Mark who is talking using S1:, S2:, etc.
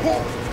S1: Whoa.